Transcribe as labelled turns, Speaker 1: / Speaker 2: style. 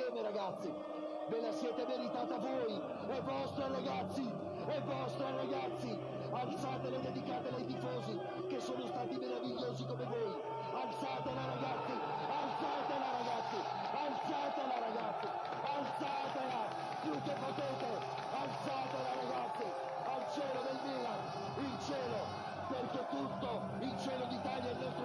Speaker 1: insieme ragazzi, ve la siete meritata voi, è vostra ragazzi, è vostra ragazzi, alzatela e dedicatela ai tifosi che sono stati meravigliosi come voi, alzatela ragazzi, alzatela ragazzi, alzatela ragazzi, alzatela. Più che potete, alzatela ragazzi, al cielo del Milan, il cielo, perché tutto il cielo d'Italia è il nostro